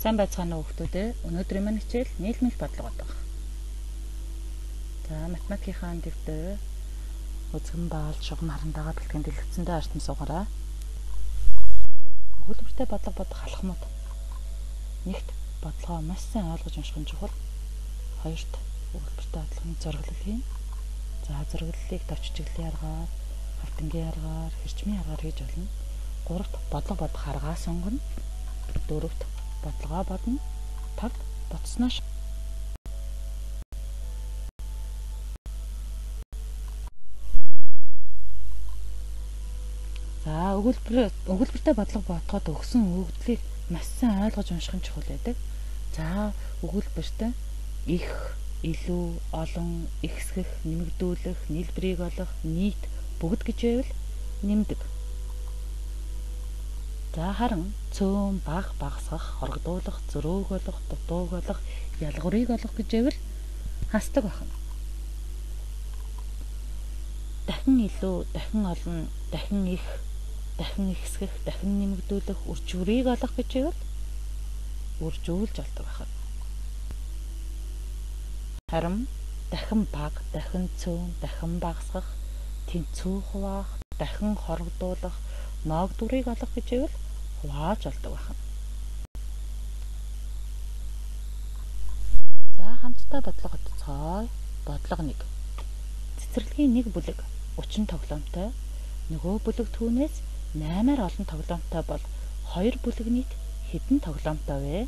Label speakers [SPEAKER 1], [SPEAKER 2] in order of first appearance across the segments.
[SPEAKER 1] Сайн байцгаана уу хүмүүдээ. Өнөөдрийн маань хичээл нийлмэл бодлого байна. За математикийн дэвтэр үзгэн баал шугам харандаага бэлтгэн дэлгэцэндээ артм суугаараа. Өгүүлбэртэй бодлого бодох халахмууд. Нэгт бодлогоо маш сайн ойлгож унших нь чухал. Хоёрт өгүүлбэртэй бодлогын зориглол хийн. За зориглолыг товч чиглэлийн аргаар, хавтангийн аргаар, хэрчмийн аргаар хийж болно. Гуравт бодлого бодох аргаа сонгоно. Дөрөвт бодлогоо бодно. Тав бодсноош За өгүүлбэр өгүүлбэртэй бодлого бодоход өгсөн өгөгдлийг маш сайн ойлгож унших нь чухал байдаг. За өгүүлбэрт их, илүү, олон, ихсгэх, нэмэгдүүлэх, нийлбэрийг олох, нийт бүгд гэж байвал нэмдэг. За харин цөөн баг багасгах, хорогдуулах, зөрөөгөлөх, дутуугөлөх, ялгуурыг олох гэж байвал хасдаг байна. Дахин илүү, дахин олон, дахин их, дахин ихсгэх, дахин нэмэгдүүлэх, үржүүрийг олох гэж байвал үржүүлж олдог байна. Харин дахин баг, дахин цөөн, дахин багасгах, тэнцүү хуваах, дахин хорогдуулах, ноог дүрийг олох гэж байвал хувааж олдог байна. За хамтдаа бодлого утцгой. Бодлого 1. Цэцэрлэгийн нэг бүлэг 30 тоглоомтой, нөгөө бүлэг түүнээс 8-аар олон тоглоомтой бол хоёр бүлэг нийт хэдэн тоглоомтой вэ?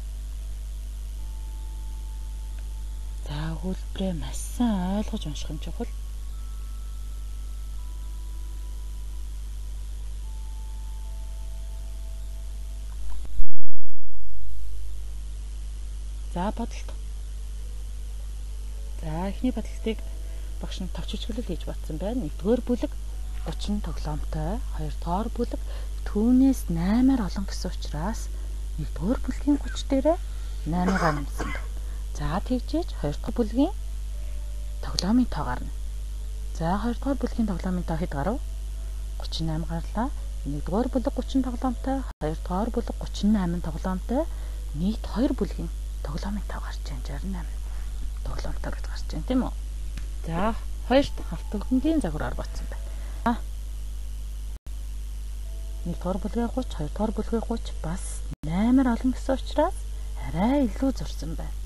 [SPEAKER 1] За хөлбрээ маш сайн ойлгож унших нь чухал. За бодолт. За эхний бодлтыг багш нь товч хичгэлэл хийж батсан байна. Нэгдүгээр бүлэг 30 тоглоомтой, хоёрдугаар бүлэг түүнээс 8-аар олон гэсэн учраас нэгдүгээр бүлгийн 30 дээрээ 8-аар нэмсэн. За тэгжээж хоёрдугаар бүлгийн тоглоомын тоо гарна. За хоёрдугаар бүлгийн тоглоомын тоо хэд гарав? 38 гарлаа. Нэгдүгээр бүлэг 30 тоглоомтой, хоёрдугаар бүлэг 38 тоглоомтой нийт 2 бүлгийн тоглоомын тав гарч байна 68 тоглоомтой гэж гарч байна тийм үү? За хоёрт хавтгынгийн загвараар батсан байна. Нэгдүгээр бүлгээ 30 хоёрдугаар бүлгээ 30 бас 8-аар олон гэсэн учраас арай илүү зурсан байна.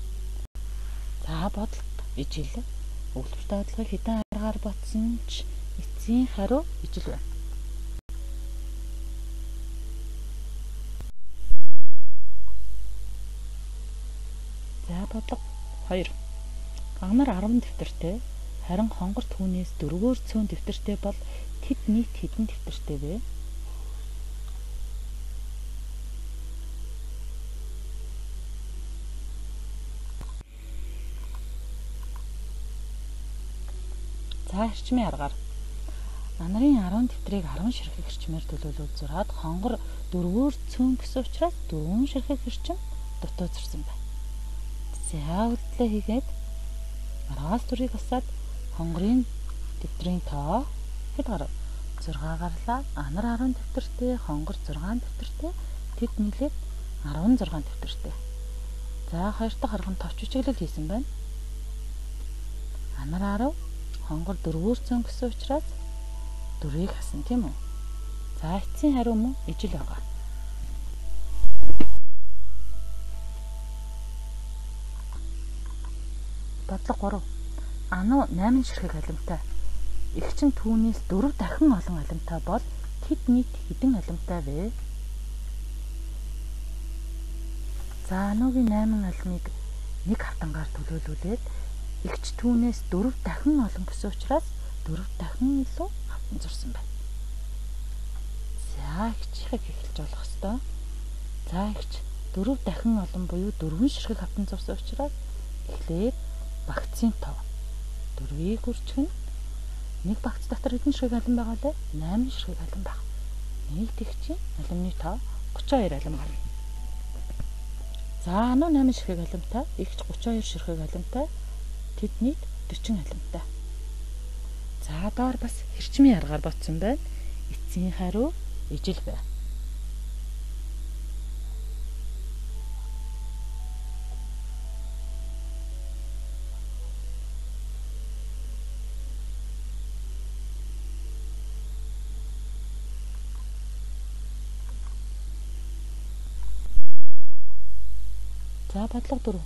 [SPEAKER 1] За бодолт ижил. Өглөртөө бодлогыг хэдэн аргаар батсан ч эцсийн хариу ижил байна бодлого 2. Гагнар 10 дэвтэртэй харин хонгор түүнээс дөрвөөр цөөн дэвтэртэй бол тэд нийт хэдэн дэвтэртэй вэ? За эрчмийн аргаар Анарын 10 дэвтрийг 10 ширхэг эрчмээр төлөөлөл зураад хонгор дөрвөөр цөөн гэсэн учраас дөрвөн ширхэг эрчим дутуу зурсан байна. За үлдлээ хийгээд маргаас төрийг асаад хонгорын дэвтрийн тоо хэд гарав? 6 гарлаа. Анар 10 дэвтэртэй, хонгор 6 дэвтэртэй, тэд нийлээд 16 дэвтэртэй. За хоёр дахь харган товч чиглэл хийсэн байна. Анар 10, хонгор 4-өр цон гэсэн учраас 4-ийг хасан тийм үү? За эцсийн хариу мөн ижил байгаа. Бодлого 3. Ану 8 ширхэг алимтай. Игчин түүнээс 4 дахин олон алимтай бол тэд нийт хэдэн алимтай вэ? За анугийн 8 алимыг нэг хавтангаар төлөөлүүлээд игч түүнээс 4 дахин олон гэсэн учраас 4 дахин илүү хавтан зурсан байна. За игчийнхээ эхэлж болох хэвээр. За игч 4 дахин олон буюу 4 ширхэг хавтан зурсан учраас эхлээд багцын тоо. Дөрвийг үржих нь нэг багц дотор хэдэн ширхэг алим байгаа лээ? 8 ширхэг алим. Нийт их чинь алимны тоо 32 алим гарна. За ануу 8 ширхэг алимтай, ихч 32 ширхэг алимтай, тэд нийт 40 алимтай. За доор бас хэрчмийн аргаар ботсон байна. Эцсийн хариу ижил байна. За бодлого 4.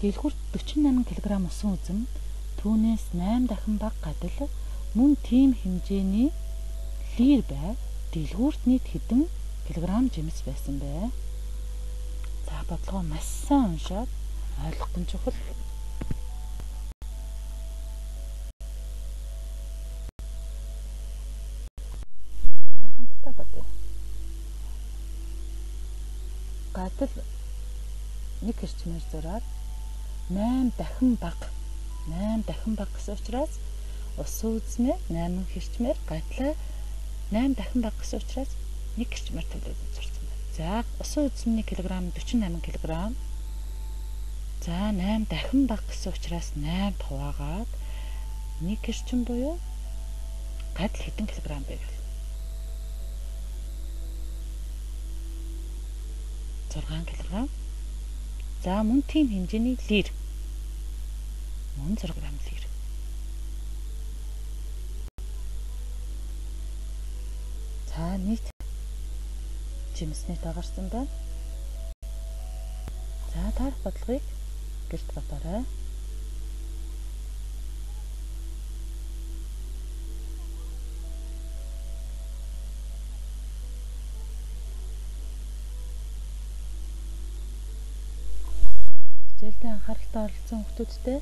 [SPEAKER 1] Дэлгүүрт 48 кг усан үзэм түүнээс 8 дахин бага гадал мөн тийм хэмжээний лир бай. Дэлгүүрт нийт хэдэн килограмм жимс байсан бэ? За бодлогоо маш сайн уншаад ойлгох нь чухал. Гадал нэг хэрчмээр зураад 8 дахин бага 8 дахин бага гэсэн учраас усан үзмээ 8 хэрчмээр гадлаа 8 дахин бага гэсэн учраас нэг хэрчмээр төлөөд зурсан байна. За усан үзмний килограмм 48 кг. За 8 дахин бага гэсэн учраас 8 хуваагаад нэг хэрчм буюу гадл хэдэн килограмм бэ гэх. 6 кг. За мөн тийм хэмжээний лир. Мөн 6 грамм лир. За нийт жимсний дагарсан байна. За таарах бодлогыг гэрт бодоорой. Анхааралтай оролцсон хүмүүстээ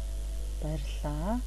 [SPEAKER 1] баярлалаа.